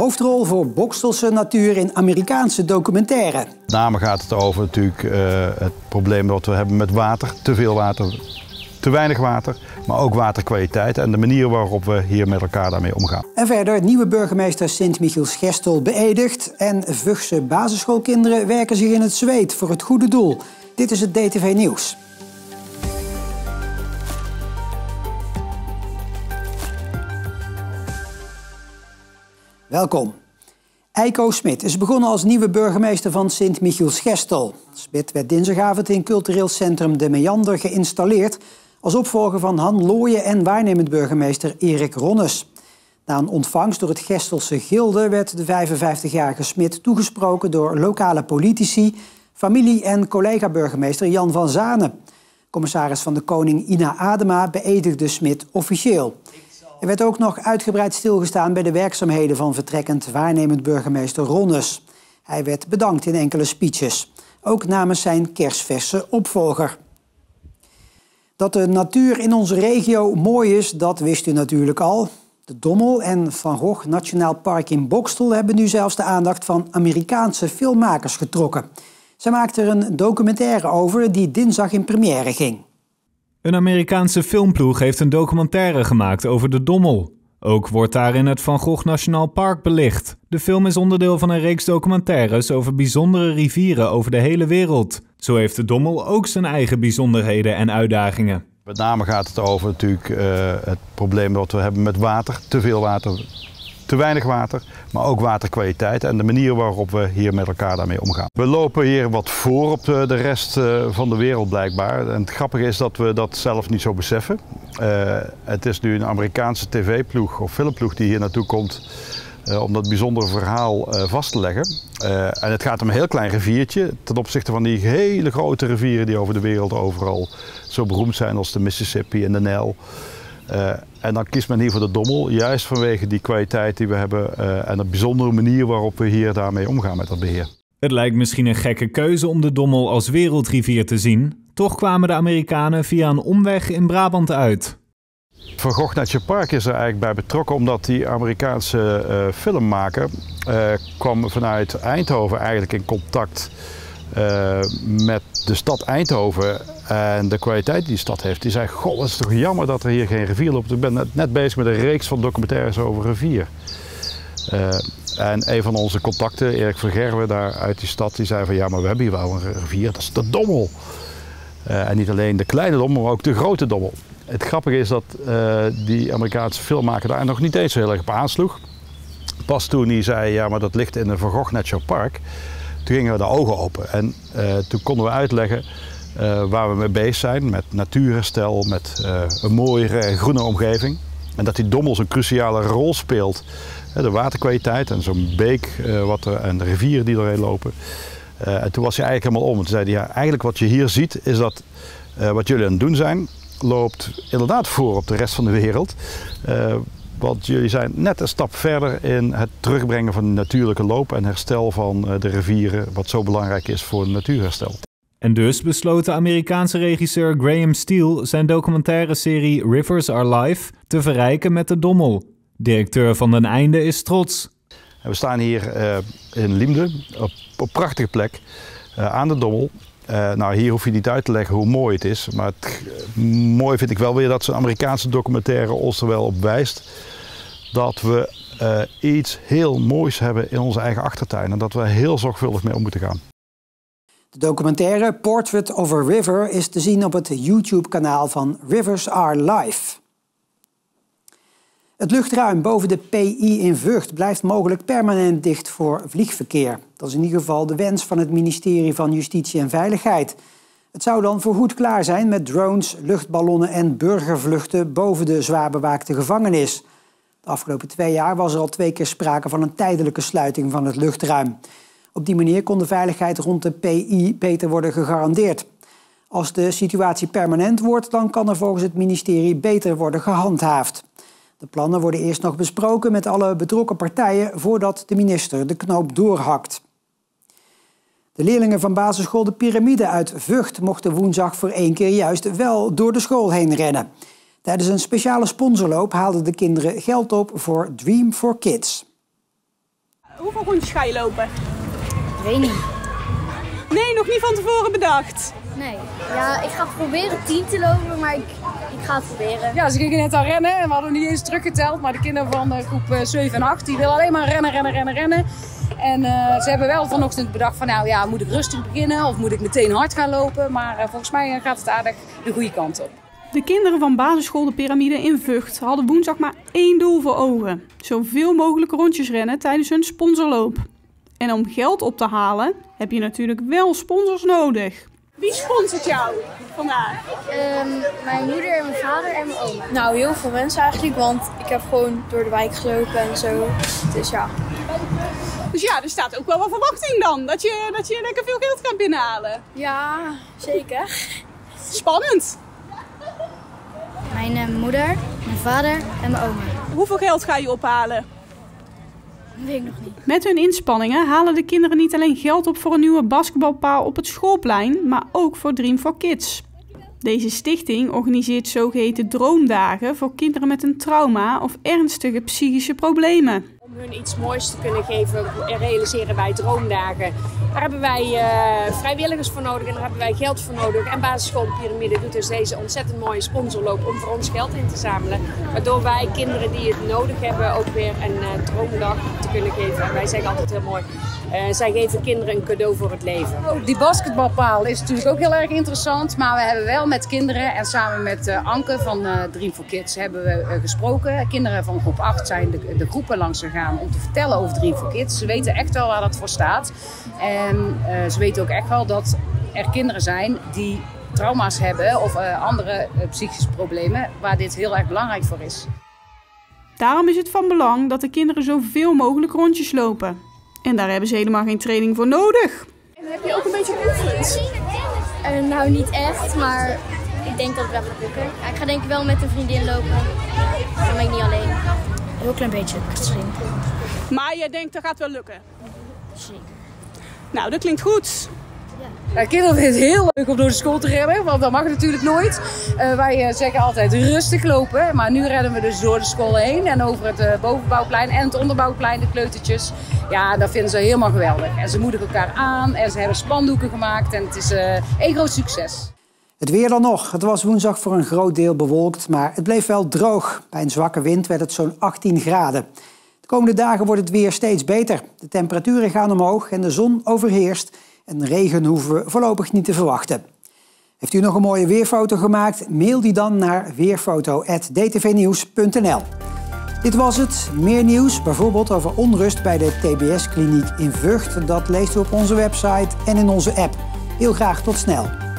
Hoofdrol voor Bokstelse natuur in Amerikaanse documentaire. Met name gaat het over natuurlijk uh, het probleem wat we hebben met water. Te veel water, te weinig water, maar ook waterkwaliteit en de manier waarop we hier met elkaar daarmee omgaan. En verder, nieuwe burgemeester Sint-Michiels Gestel beëdigd en Vugse basisschoolkinderen werken zich in het zweet voor het goede doel. Dit is het DTV Nieuws. Welkom. Eiko Smit is begonnen als nieuwe burgemeester van Sint-Michiels-Gestel. Smit werd dinsdagavond in cultureel centrum De Meander geïnstalleerd... als opvolger van Han Looyen en waarnemend burgemeester Erik Ronnes. Na een ontvangst door het Gestelse Gilde werd de 55-jarige Smit toegesproken door lokale politici, familie en collega-burgemeester Jan van Zanen. Commissaris van de Koning Ina Adema beëdigde Smit officieel. Er werd ook nog uitgebreid stilgestaan bij de werkzaamheden van vertrekkend waarnemend burgemeester Ronnes. Hij werd bedankt in enkele speeches, ook namens zijn kerstverse opvolger. Dat de natuur in onze regio mooi is, dat wist u natuurlijk al. De Dommel en Van Gogh Nationaal Park in Bokstel hebben nu zelfs de aandacht van Amerikaanse filmmakers getrokken. Ze maakten er een documentaire over die dinsdag in première ging. Een Amerikaanse filmploeg heeft een documentaire gemaakt over de Dommel. Ook wordt daarin het Van Gogh Nationaal Park belicht. De film is onderdeel van een reeks documentaires over bijzondere rivieren over de hele wereld. Zo heeft de Dommel ook zijn eigen bijzonderheden en uitdagingen. Met name gaat het over natuurlijk uh, het probleem wat we hebben met water. Te veel water, te weinig water, maar ook waterkwaliteit en de manier waarop we hier met elkaar daarmee omgaan. We lopen hier wat voor op de, rest uh, van de wereld blijkbaar. En het grappige is dat we dat zelf niet zo beseffen. Uh, het is nu een Amerikaanse tv-ploeg of filmploeg die hier naartoe komt uh, om dat bijzondere verhaal vast te leggen. en het gaat om een heel klein riviertje ten opzichte van die hele grote rivieren die over de wereld overal zo beroemd zijn als de Mississippi en de Nijl. En dan kiest men hier voor de Dommel, juist vanwege die kwaliteit die we hebben uh, en de bijzondere manier waarop we hier daarmee omgaan met dat beheer. Het lijkt misschien een gekke keuze om de Dommel als wereldrivier te zien. Toch kwamen de Amerikanen via een omweg in Brabant uit. Van Gogh Nature Park is er eigenlijk bij betrokken omdat die Amerikaanse uh, filmmaker kwam vanuit Eindhoven eigenlijk in contact uh, met de stad Eindhoven en de kwaliteit die die stad heeft. Die zei, goh, is toch jammer dat er hier geen rivier loopt. Ik ben net, bezig met een reeks van documentaires over rivier. Uh, en een van onze contacten, Erik van Gerwen daar uit die stad, die zei van ja, maar we hebben hier wel een rivier, dat is de Dommel. Uh, en niet alleen de kleine Dommel, maar ook de grote Dommel. Het grappige is dat die Amerikaanse filmmaker daar nog niet eens heel erg op aansloeg. Pas toen hij zei, ja, maar dat ligt in een Van Gogh Park. Toen gingen we de ogen open en uh, toen konden we uitleggen uh, waar we mee bezig zijn met natuurherstel, met uh, een mooiere en groene omgeving. En dat die dommel een cruciale rol speelt. De waterkwaliteit en zo'n beek wat er, en de rivieren die erheen lopen. en toen was hij eigenlijk helemaal om. Toen zei hij, ja, eigenlijk wat je hier ziet is dat wat jullie aan het doen zijn, loopt inderdaad voor op de rest van de wereld. Want jullie zijn net een stap verder in het terugbrengen van de natuurlijke loop en herstel van eh, de rivieren, wat zo belangrijk is voor het natuurherstel. En dus besloot de Amerikaanse regisseur Graham Steele zijn documentaire serie Rivers Are Life te verrijken met de Dommel. Directeur van Den Einde is trots. we staan hier uh, in Liemde, op een prachtige plek, uh, aan de Dommel. Uh, nou, hier hoef je niet uit te leggen hoe mooi het is. Maar het, mooi vind ik wel weer dat zo'n Amerikaanse documentaire ons er wel op wijst dat we uh, iets heel moois hebben in onze eigen achtertuin en dat we heel zorgvuldig mee om moeten gaan. De documentaire Portrait of a River is te zien op het YouTube-kanaal van Rivers Are Life. Het luchtruim boven de PI in Vught blijft mogelijk permanent dicht voor vliegverkeer. Dat is in ieder geval de wens van het ministerie van Justitie en Veiligheid. Het zou dan voorgoed klaar zijn met drones, luchtballonnen en burgervluchten boven de zwaar bewaakte gevangenis. De afgelopen twee jaar was er al twee keer sprake van een tijdelijke sluiting van het luchtruim. Op die manier kon de veiligheid rond de PI beter worden gegarandeerd. Als de situatie permanent wordt, dan kan er volgens het ministerie beter worden gehandhaafd. De plannen worden eerst nog besproken met alle betrokken partijen voordat de minister de knoop doorhakt. De leerlingen van basisschool De Pyramide uit Vught mochten woensdag voor één keer juist wel door de school heen rennen. Tijdens een speciale sponsorloop haalden de kinderen geld op voor Dream for Kids. Hoeveel rondjes ga je lopen? Weet niet. Nee, nog niet van tevoren bedacht. Nee. Ja, ik ga proberen 10 te lopen, maar ik, ik ga het proberen. Ja, ze gingen net al rennen en we hadden niet eens teruggeteld. Maar de kinderen van eh, groep eh, 7 en 8 die willen alleen maar rennen, rennen, rennen, rennen. En eh, ze hebben wel vanochtend bedacht van nou ja, moet ik rustig beginnen of moet ik meteen hard gaan lopen. Maar eh, volgens mij eh, gaat het aardig de goede kant op. De kinderen van basisschool De Pyramide in Vught hadden woensdag maar één doel voor ogen. Zoveel mogelijk rondjes rennen tijdens hun sponsorloop. En om geld op te halen heb je natuurlijk wel sponsors nodig. Wie sponsort jou vandaag? Ehm, mijn moeder en mijn vader en mijn oma. Nou, heel veel mensen eigenlijk, want ik heb gewoon door de wijk gelopen en zo. Dus ja. Dus ja, er staat ook wel wat verwachting dan. Dat je, dat je lekker veel geld gaat binnenhalen. Ja, zeker. Spannend. Mijn eh, moeder, mijn vader en mijn oma. Hoeveel geld ga je ophalen? Weet nog niet. Met hun inspanningen halen de kinderen niet alleen geld op voor een nieuwe basketbalpaal op het schoolplein, maar ook voor Dream for Kids. Deze stichting organiseert zogeheten droomdagen voor kinderen met een trauma of ernstige psychische problemen. Om hun iets moois te kunnen geven, realiseren wij droomdagen. Daar hebben wij eh, vrijwilligers voor nodig en daar hebben wij geld voor nodig. En Basisschool de Pyramide doet dus deze ontzettend mooie sponsorloop om voor ons geld in te zamelen. Waardoor wij kinderen die het nodig hebben ook weer een eh, droomdag te kunnen geven. En wij zeggen altijd heel mooi, eh, zij geven kinderen een cadeau voor het leven. Ook die basketbalpaal is natuurlijk ook heel erg interessant. Maar we hebben wel met kinderen en samen met Anke van Dream for Kids hebben we gesproken. Kinderen van groep 8 zijn de, de groepen langs gegaan om te vertellen over Dream for Kids. Ze weten echt wel waar dat voor staat. En eh, ze weten ook echt wel dat er kinderen zijn die trauma's hebben of eh, andere eh, psychische problemen waar dit heel erg belangrijk voor is. Daarom is het van belang dat de kinderen zoveel mogelijk rondjes lopen. En daar hebben ze helemaal geen training voor nodig. Heb je ook een beetje geoefend? Uh, nou, niet echt, maar ik denk dat het wel gaat lukken. Ja, ik ga denk ik wel met een vriendin lopen. Dan ben ik niet alleen. Een heel klein beetje misschien. Maar jij denkt dat gaat wel lukken. Zeker. Nou, dat klinkt goed. Ja, kinderen vinden het heel leuk om door de school te rennen, want dat mag natuurlijk nooit. Eh, wij eh, zeggen altijd rustig lopen, maar nu rennen we dus door de school heen en over het eh, bovenbouwplein en het onderbouwplein, de kleutertjes. Ja, dat vinden ze helemaal geweldig. En ze moedigen elkaar aan en ze hebben spandoeken gemaakt en het is een groot succes. Het weer dan nog. Het was woensdag voor een groot deel bewolkt, maar het bleef wel droog. Bij een zwakke wind werd het zo'n 18 graden. De komende dagen wordt het weer steeds beter. De temperaturen gaan omhoog en de zon overheerst. En regen hoeven we voorlopig niet te verwachten. Heeft u nog een mooie weerfoto gemaakt? Mail die dan naar weerfoto.dtvnieuws.nl Dit was het. Meer nieuws, bijvoorbeeld over onrust bij de TBS-kliniek in Vught. Dat leest u op onze website en in onze app. Heel graag tot snel.